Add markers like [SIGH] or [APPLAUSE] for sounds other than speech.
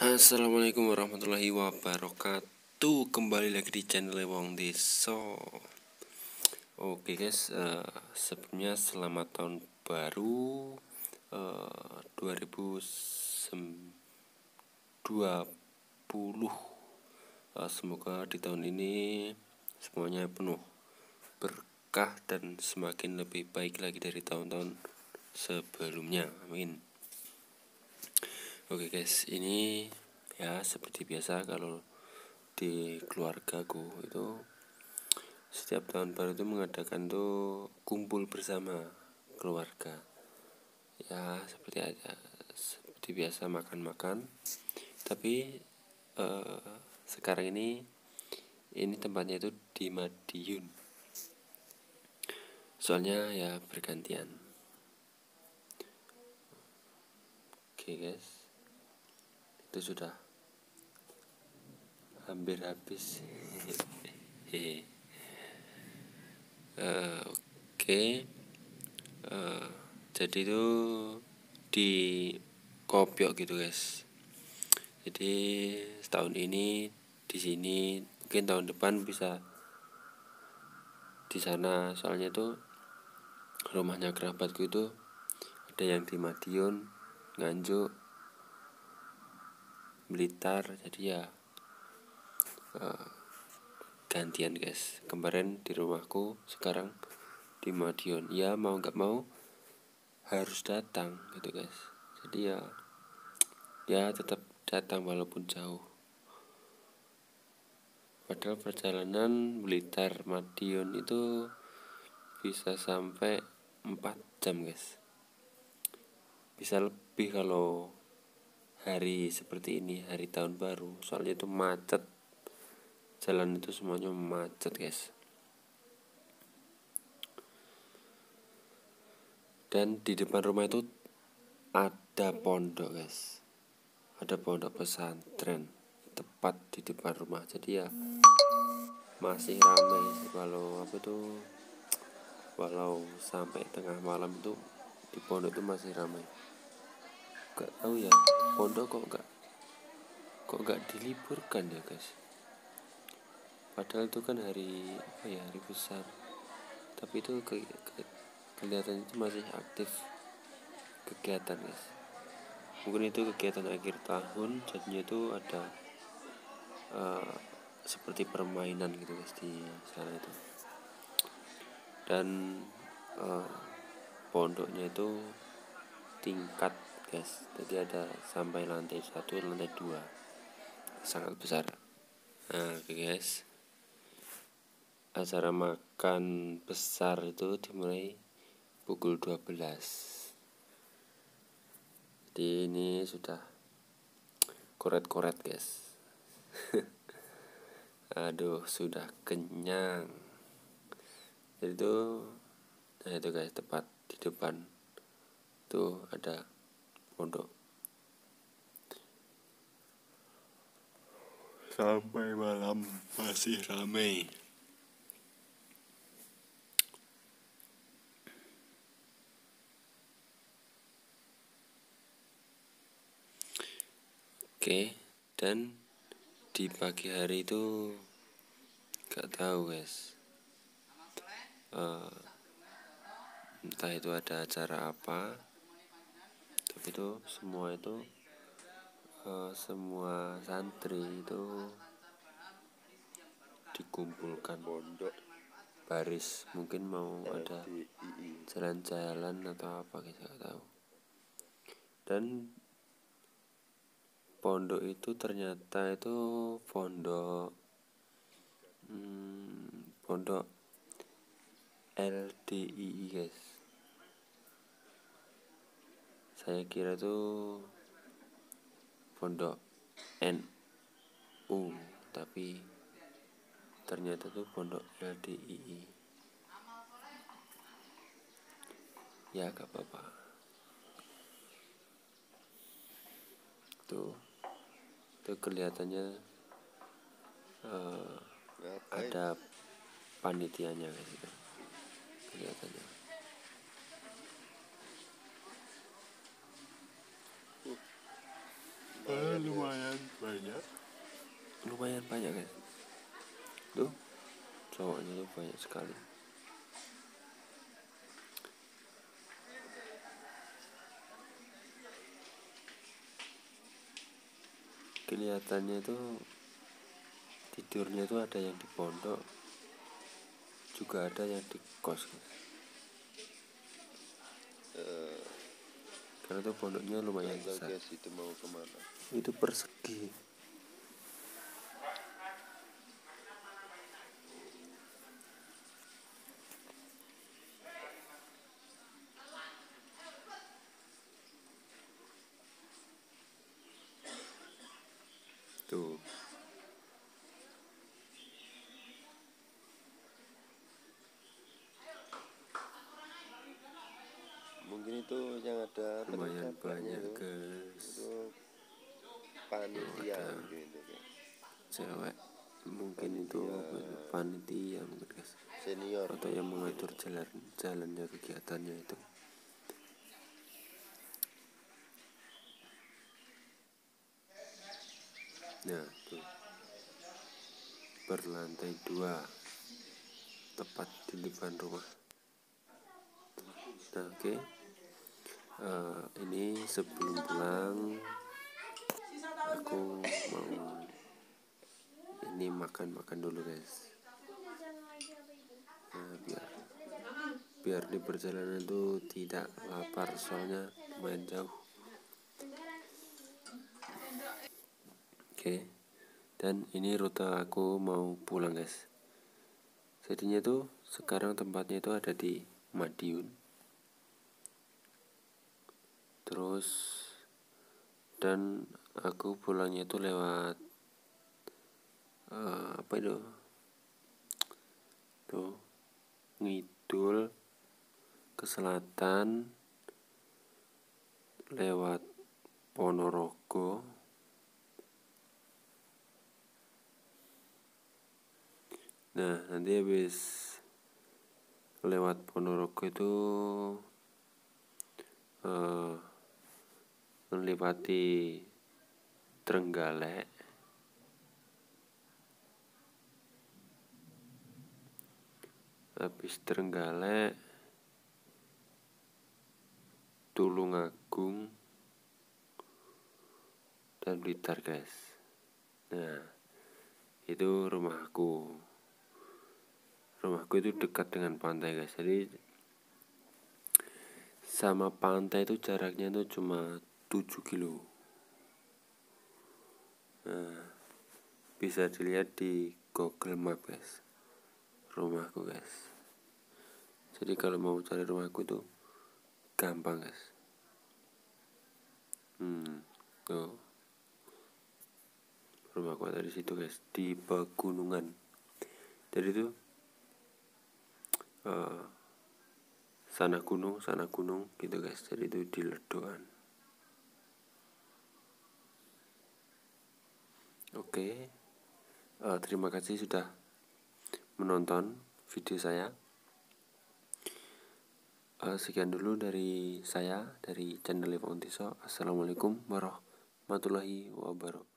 Assalamualaikum warahmatullahi wabarakatuh. Kembali lagi di channel Wong Deso Oke guys uh, Sebelumnya selamat tahun baru uh, 2020 uh, Semoga di tahun ini Semuanya penuh berkah dan semakin lebih baik lagi dari tahun-tahun sebelumnya. Amin Oke guys, ini ya seperti biasa kalau di keluargaku itu setiap tahun baru itu mengadakan tuh kumpul bersama keluarga. Ya seperti aja seperti biasa makan-makan. Tapi eh, sekarang ini ini tempatnya itu di Madiun. Soalnya ya bergantian. Oke guys itu sudah hampir habis. Uh, [LAUGHS] oke. Okay. uh, eh, jadi itu di kopiok gitu guys. Jadi setahun ini di sini mungkin tahun depan bisa di sana. Soalnya itu rumahnya kerabatku itu ada yang di Madiun Nganjuk Blitar jadi ya uh, gantian guys. Kemarin di rumahku sekarang di Madiun. Ya mau nggak mau harus datang gitu guys. Jadi ya ya tetap datang walaupun jauh. Padahal perjalanan Blitar Madiun itu bisa sampai 4 jam guys. Bisa lebih kalau hari seperti ini hari tahun baru. Soalnya itu macet. Jalan itu semuanya macet guys. Dan di depan rumah itu ada pondok guys. Ada pondok pesantren tepat di depan rumah. Jadi ya masih ramai walau apa tuh walau sampai tengah malam itu di pondok itu masih ramai gak tahu ya pondok kok gak kok gak diliburkan ya guys? Padahal itu kan hari apa ya hari besar. Tapi itu ke, ke, kelihatan itu masih aktif kegiatan guys. Mungkin itu kegiatan akhir tahun jadinya itu ada uh, seperti permainan gitu guys di sana itu. Dan uh, pondoknya itu tingkat guys jadi ada sampai lantai satu lantai dua. Sangat besar. Nah oke guys. Acara makan besar itu dimulai pukul 12 jadi ini sudah koret-koret guys. [LAUGHS] Aduh sudah kenyang. Jadi itu nah itu guys tepat di depan tuh ada pondok. Sampai malam masih ramai. Oke, dan di pagi hari itu gak tahu guys, uh, entah itu ada acara apa, itu semua itu uh, semua santri itu dikumpulkan. Pondok. Baris mungkin mau ada jalan-jalan atau apa kita nggak tahu. Dan pondok itu ternyata itu pondok hmm, pondok LDII guys saya kira tuh pondok NU tapi ternyata tuh pondok LDII ya gak apa-apa. Tuh. Tuh kelihatannya uh, ada panitianya gitu. Kelihatannya Eh, lumayan banyak. lumayan banyak guys tuh cowoknya tuh banyak sekali kelihatannya tuh tidurnya tuh ada yang di pondok juga ada yang di kos guys. Karena tuh pondoknya lumayan besar. Itu mau ke mana. itu persegi. Tuh Mungkin itu yang ada lumayan penangkapannya banyak itu, itu panitia itu cewek. Mungkin itu panitia. mungkin guys. Senior. atau yang mengatur jalan jalannya kegiatannya itu. Nah tuh. Berlantai dua. Tepat di depan rumah. Nah oke Eh, ini sebelum pulang aku mau ini makan makan dulu guys. Nah, biar biar di perjalanan itu tidak lapar soalnya lumayan jauh. Oke dan ini rute aku mau pulang guys. Jadinya tuh sekarang tempatnya itu ada di Madiun terus dan aku pulangnya itu lewat eh, apa itu? Tuh ngidul ke selatan lewat Ponorogo. Nah nanti habis lewat Ponorogo itu eh, melewati Trenggalek. Habis Trenggalek Tulungagung dan Blitar guys nah itu rumahku rumahku itu dekat dengan pantai guys. Jadi sama pantai itu jaraknya itu cuma 7 kilo. Nah bisa dilihat di Google Map guys. Rumahku guys. Jadi kalau mau cari rumahku itu gampang guys. Hmm tuh. Rumahku ada di situ guys. Di pegunungan. Jadi itu eh, sana gunung sana gunung gitu guys. Jadi itu di ledoan oke. Eh, terima kasih sudah menonton video saya. Eh, sekian dulu dari saya dari channel Ontiso. Assalamualaikum warahmatullahi wabarakatuh